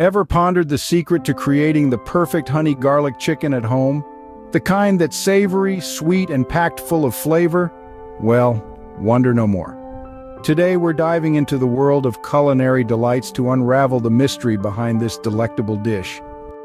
Ever pondered the secret to creating the perfect honey garlic chicken at home? The kind that's savory, sweet, and packed full of flavor? Well, wonder no more. Today we're diving into the world of culinary delights to unravel the mystery behind this delectable dish.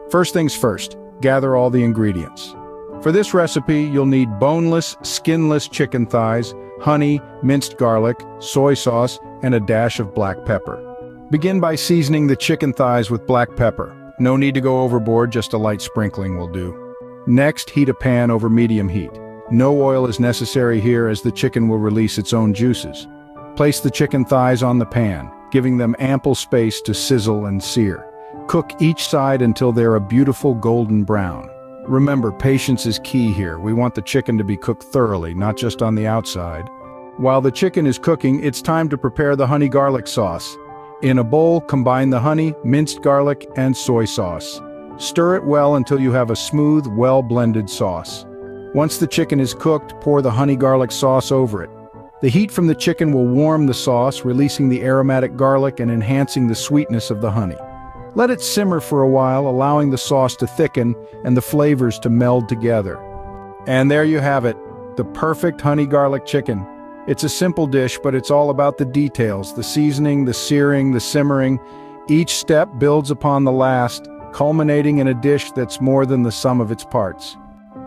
First things first, gather all the ingredients. For this recipe, you'll need boneless, skinless chicken thighs, honey, minced garlic, soy sauce, and a dash of black pepper. Begin by seasoning the chicken thighs with black pepper. No need to go overboard, just a light sprinkling will do. Next, heat a pan over medium heat. No oil is necessary here as the chicken will release its own juices. Place the chicken thighs on the pan, giving them ample space to sizzle and sear. Cook each side until they're a beautiful golden brown. Remember, patience is key here. We want the chicken to be cooked thoroughly, not just on the outside. While the chicken is cooking, it's time to prepare the honey garlic sauce. In a bowl, combine the honey, minced garlic, and soy sauce. Stir it well until you have a smooth, well-blended sauce. Once the chicken is cooked, pour the honey garlic sauce over it. The heat from the chicken will warm the sauce, releasing the aromatic garlic and enhancing the sweetness of the honey. Let it simmer for a while, allowing the sauce to thicken and the flavors to meld together. And there you have it, the perfect honey garlic chicken. It's a simple dish, but it's all about the details, the seasoning, the searing, the simmering. Each step builds upon the last, culminating in a dish that's more than the sum of its parts.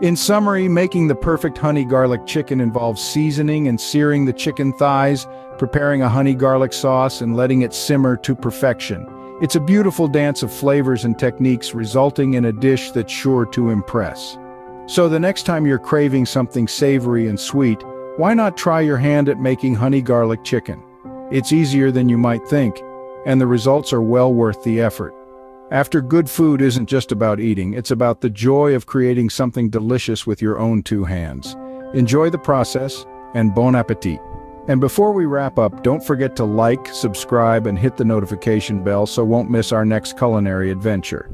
In summary, making the perfect honey garlic chicken involves seasoning and searing the chicken thighs, preparing a honey garlic sauce, and letting it simmer to perfection. It's a beautiful dance of flavors and techniques resulting in a dish that's sure to impress. So the next time you're craving something savory and sweet, why not try your hand at making honey garlic chicken? It's easier than you might think, and the results are well worth the effort. After good food isn't just about eating, it's about the joy of creating something delicious with your own two hands. Enjoy the process, and bon appetit. And before we wrap up, don't forget to like, subscribe, and hit the notification bell so won't miss our next culinary adventure.